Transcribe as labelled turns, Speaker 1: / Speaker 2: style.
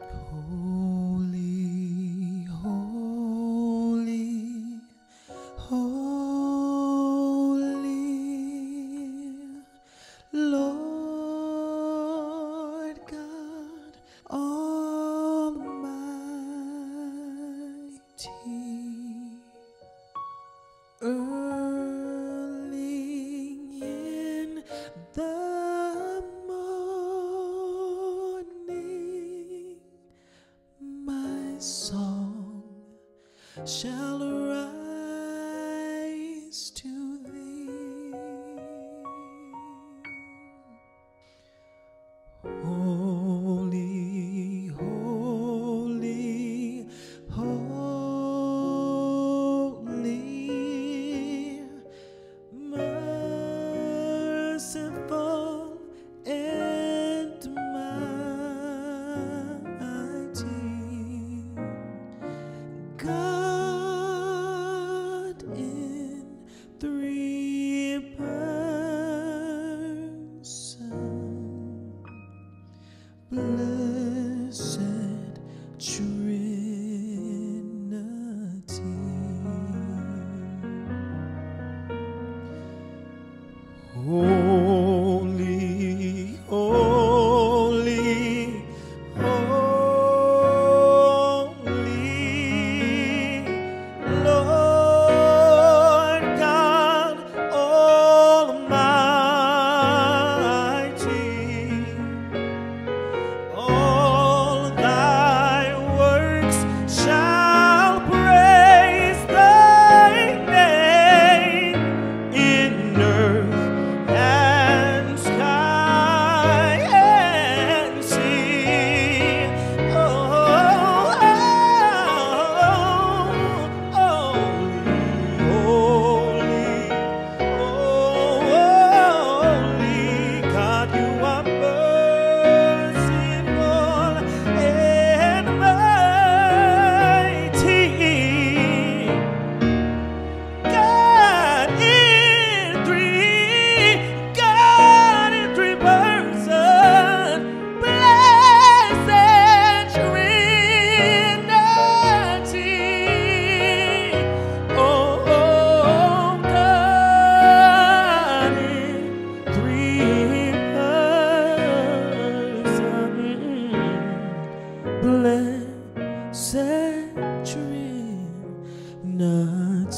Speaker 1: Holy, holy, holy, Lord God Almighty. Early in the song. Shall God century, not